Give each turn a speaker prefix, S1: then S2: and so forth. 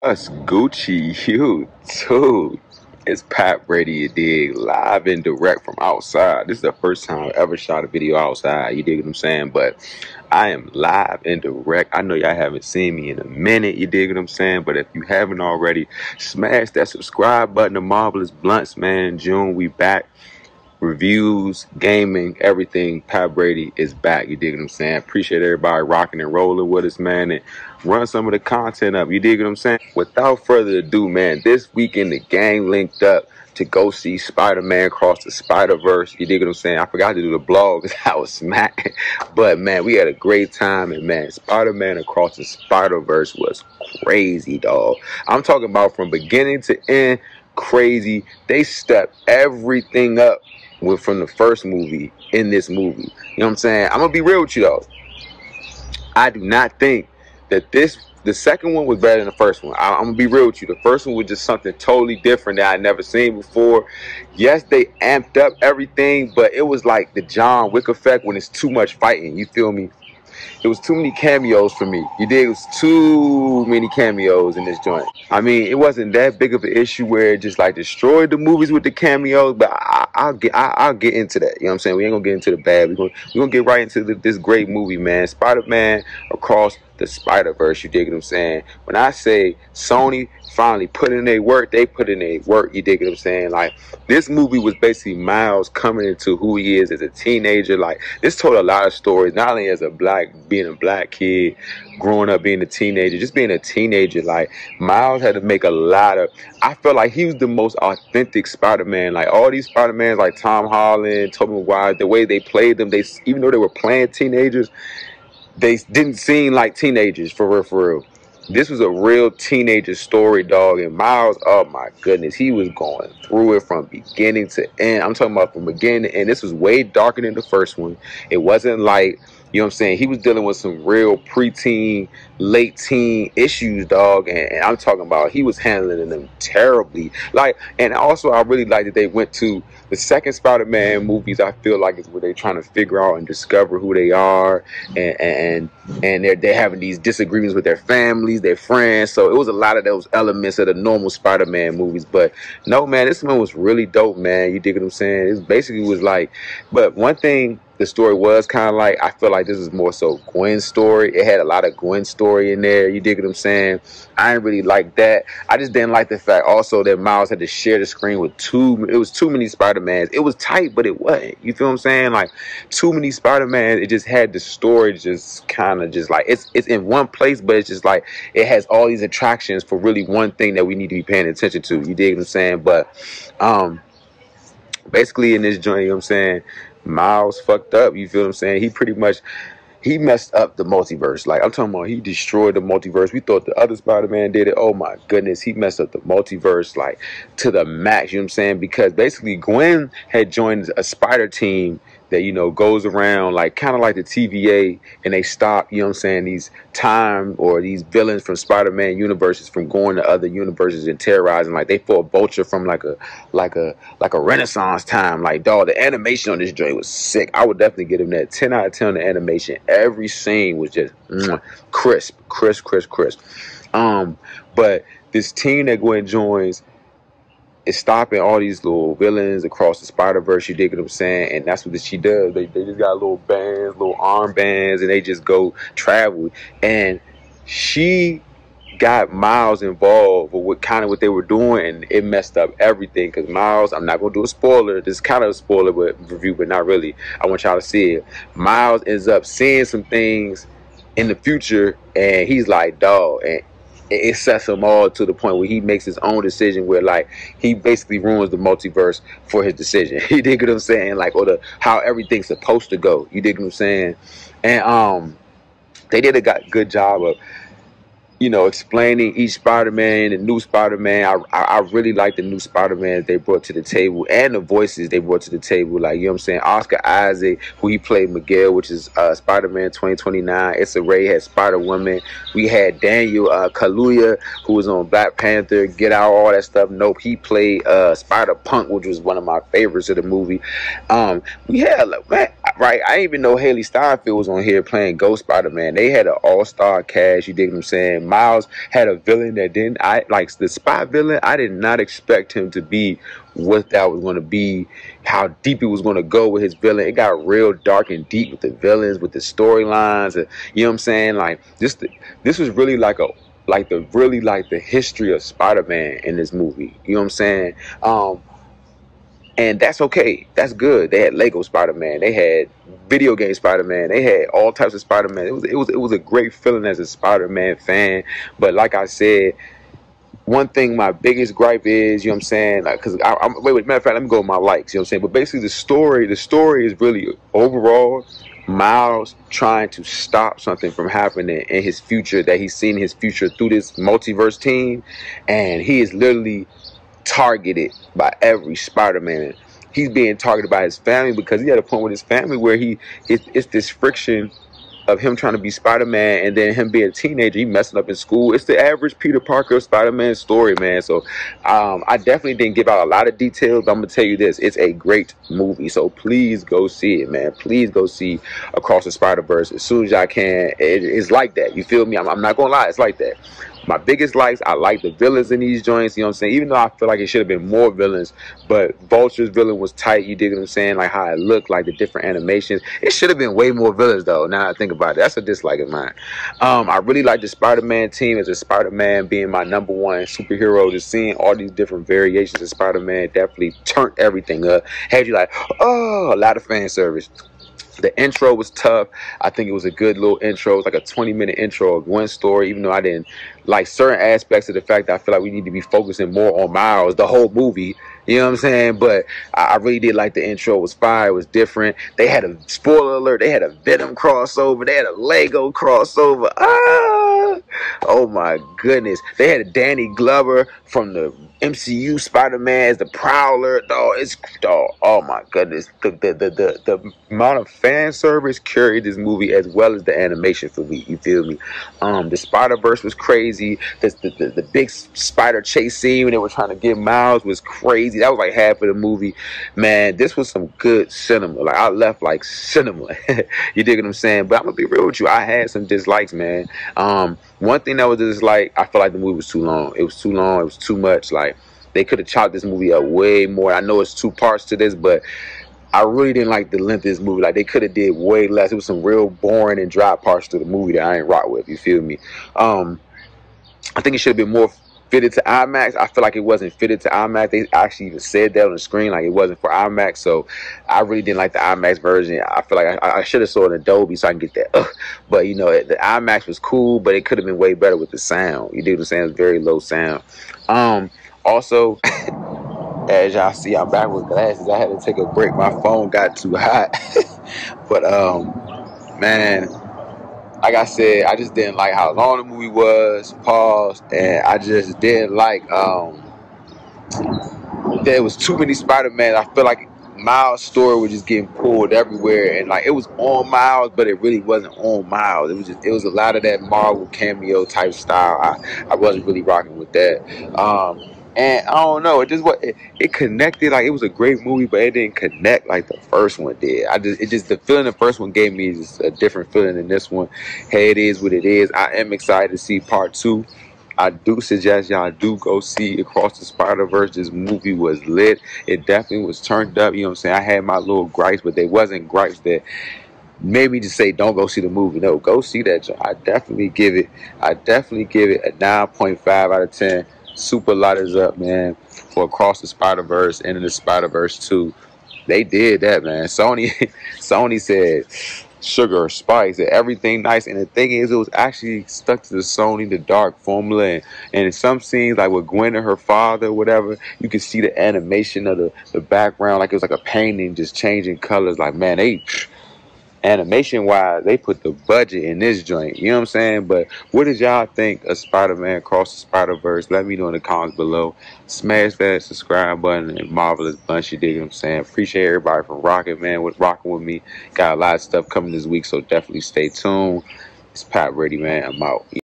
S1: Us Gucci, you too. It's Pap Brady, you dig, live and direct from outside. This is the first time I ever shot a video outside, you dig what I'm saying? But I am live and direct. I know y'all haven't seen me in a minute, you dig what I'm saying? But if you haven't already, smash that subscribe button to Marvelous Bluntz, man. June, we back reviews, gaming, everything. Pap Brady is back. You dig what I'm saying? Appreciate everybody rocking and rolling with us, man, and run some of the content up. You dig what I'm saying? Without further ado, man, this weekend the gang linked up to go see Spider-Man across the Spider-Verse. You dig what I'm saying? I forgot to do the blog because I was smack. But man, we had a great time and man, Spider-Man across the Spider-Verse was crazy, dog. I'm talking about from beginning to end, crazy. They stepped everything up with from the first movie in this movie. You know what I'm saying? I'm gonna be real with you though. I do not think that this the second one was better than the first one. I, am gonna be real with you. The first one was just something totally different that I never seen before. Yes, they amped up everything, but it was like the John Wick effect when it's too much fighting. You feel me? it was too many cameos for me. You did. It was too many cameos in this joint. I mean, it wasn't that big of an issue where it just like destroyed the movies with the cameos, but I, will get I, will get into that. You know what I'm saying? We ain't gonna get into the bad. We're gonna we gonna get right into the, this great movie, man. Spider Man across the Spider Verse. You dig what I'm saying? When I say Sony finally put in their work, they put in their work. You dig what I'm saying? Like this movie was basically Miles coming into who he is as a teenager. Like this told a lot of stories, not only as a black being a black kid, growing up being a teenager, just being a teenager. Like Miles had to make a lot of. I felt like he was the most authentic Spider-Man. Like all these Spider-Mans, like Tom Holland, Tobey Maguire, the way they played them, they even though they were playing teenagers, they didn't seem like teenagers for real, for real. This was a real teenager story, dog. And Miles, oh my goodness, he was going through it from beginning to end. I'm talking about from beginning end. This was way darker than the first one. It wasn't like you know what I'm saying? He was dealing with some real preteen, late teen issues, dog. And, and, I'm talking about he was handling them terribly. Like, and also I really like that they went to the second Spider-Man movies. I feel like is where they're trying to figure out and discover who they are, and and and they're they're having these disagreements with their families, their friends. So it was a lot of those elements of the normal Spider-Man movies. But no, man, this one was really dope, man. You dig what I'm saying? It basically was like, but one thing the story was kind of like I feel like this is more so Gwen's story. It had a lot of Gwen story in there. You dig what I'm saying? I didn't really like that. I just didn't like the fact also that Miles had to share the screen with two. It was too many Spider Mans. It was tight, but it wasn't. You feel what I'm saying? Like too many Spider Mans. It just had the story just kind of just like it's it's in one place, but it's just like it has all these attractions for really one thing that we need to be paying attention to. You dig what I'm saying? But um basically in this joint, you know what I'm saying? Miles fucked up. You feel what I'm saying? He pretty much he messed up the multiverse. Like I'm talking about, he destroyed the multiverse. We thought the other Spider-Man did it. Oh my goodness, he messed up the multiverse like to the max. You know what I'm saying? Because basically, Gwen had joined a Spider team that you know goes around like kind of like the TVA and they stop you know what I'm saying these time or these villains from Spider-Man universes from going to other universes and terrorizing like they fought Vulture from like a like a like a renaissance time. Like dog the animation on this joint was sick. I would definitely give him that. 10 out of 10 on the animation. Every scene was just mwah, crisp crisp crisp crisp. Um but this team that Gwen joins is stopping all these little villains across the Spider Verse. You dig what I'm saying? And that's what she does. They they just got little bands, little armbands, and they just go travel. And she got Miles involved with what kind of what they were doing, and it messed up everything. Because Miles, I'm not gonna do a spoiler. This is kind of a spoiler but review, but not really. I want y'all to see it. Miles ends up seeing some things in the future, and he's like, dog, and it sets him all to the point where he makes his own decision where like he basically ruins the multiverse for his decision. you dig what I'm saying? Like or the how everything's supposed to go. You dig what I'm saying? And um they did a got good job of you know, explaining each Spider-Man, and new Spider-Man. I, I, I really like the new Spider-Man they brought to the table and the voices they brought to the table. Like, you know what I'm saying? Oscar Isaac, who he played Miguel, which is uh, Spider-Man 2099. Issa Rae had Spider-Woman. We had Daniel uh, Kaluuya, who was on Black Panther, Get Out, all that stuff. Nope, he played uh, Spider-Punk, which was one of my favorites of the movie. Um, we had, man, right, I didn't even know Hailee Steinfeld was on here playing Ghost Spider-Man. They had an all-star cast, you dig what I'm saying? Miles had a villain that didn't I like the spy villain. I did not expect him to be what that was going to be, how deep he was going to go with his villain. It got real dark and deep with the villains, with the storylines. You know what I'm saying? Like this, this was really like a like the really like the history of Spider-Man in this movie. You know what I'm saying? Um, and that's okay. That's good. They had Lego Spider-Man. They had video game Spider-Man. They had all types of Spider-Man. It was it was it was a great feeling as a Spider-Man fan. But like I said, one thing my biggest gripe is, you know what I'm saying? Because like, I'm wait, wait, matter of fact, let me go with my likes. You know what I'm saying? But basically, the story, the story is really overall Miles trying to stop something from happening in his future that he's seen his future through this multiverse team, and he is literally targeted by every Spider-Man. He's being targeted by his family because he had a point with his family where he it, it's this friction of him trying to be Spider-Man and then him being a teenager, he messing up in school. It's the average Peter Parker Spider-Man story, man. So um, I definitely didn't give out a lot of details, but I'm gonna tell you this: it's a great movie. So please go see it, man. Please go see Across the Spider-Verse as soon as y'all can. It, it's like that. You feel me? I'm, I'm not gonna lie, it's like that. My biggest likes, I like the villains in these joints, you know what I'm saying? Even though I feel like it should have been more villains, but Vulture's villain was tight, you dig what I'm saying? Like how it looked, like the different animations. It should have been way more villains though, now I think about it. That's a dislike of mine. Um, I really like the Spider-Man team as a Spider-Man being my number one superhero. Just seeing all these different variations of Spider-Man definitely turned everything up. Had you like, oh, a lot of fan service. The intro was tough. I think it was a good little intro. It was like a 20 minute intro of one story, even though I didn't like certain aspects of the fact that I feel like we need to be focusing more on Miles, the whole movie. You know what I'm saying? But I, really did like the intro. It was fire. It was different. They had a spoiler alert. They had a Venom crossover. They had a Lego crossover. Ah! Oh my goodness. They had Danny Glover from the MCU Spider-Man as the Prowler. Oh, it's oh, oh my goodness. The, the the the the amount of fan service carried this movie as well as the animation for me. You feel me? Um, the Spider-Verse was crazy. The, the, the, the big spider chase scene when they were trying to get Miles was crazy. That was like half of the movie. Man, this was some good cinema. Like I left like cinema. you dig what I'm saying? But I'm gonna be real with you. I had some dislikes, man. Um, one thing that was just like I felt like the movie was too long. It was too long. It was too much. Like they could have chopped this movie up way more. I know it's two parts to this, but I really didn't like the length of this movie. Like they could have did way less. It was some real boring and dry parts to the movie that I ain't rock with. You feel me? Um, I think it should have been more fitted to IMAX. I feel like it wasn't fitted to IMAX. They actually even said that on the screen, like it wasn't for IMAX. So I really didn't like the IMAX version. I feel like I, I should have saw it in Dolby so I can get that. But you know, the IMAX was cool, but it could have been way better with the sound. You do I'm saying? It's very low sound. Um, also. as y'all see, I'm back with glasses. I had to take a break. My phone got too hot. but um, man, like I said, I just didn't like how long the movie was. Pause, and I just didn't like um, there was too many Spider Man. I feel like Miles' story was just getting pulled everywhere, and like it was on Miles, but it really wasn't on Miles. It was just it was a lot of that Marvel cameo type style. I I wasn't really rocking with that. Um, and I don't know, it just what it, it, connected like it was a great movie, but it didn't connect like the first one did. I just it just the feeling the first one gave me is a different feeling than this one. Hey, it is what it is. I am excited to see part two. I do suggest y'all do go see Across the Spider Verse. This movie was lit. It definitely was turned up. You know what I'm saying? I had my little gripes, but they wasn't gripes that made me just say don't go see the movie. No, go see that. I definitely give it. I definitely give it a 9.5 out of 10 super is up, man, for Across the Spider Verse and in the Spider Verse 2. They did that, man. Sony, Sony said sugar spice and everything nice. And the thing is, it was actually stuck to the Sony, the dark formula. And, and in some scenes, like with Gwen and her father, whatever, you can see the animation of the, the background, like it was like a painting just changing colors. Like, man, they animation wise, they put the budget in this joint. You know what I'm saying? But what did y'all think of Spider-Man Across the Spider-Verse? Let me know in the comments below. Smash that subscribe button and marvelous Bluntz. You dig what I'm saying? Appreciate everybody for rocking, man, with rocking with me. Got a lot of stuff coming this week, so definitely stay tuned. It's Pap Brady, man. I'm out.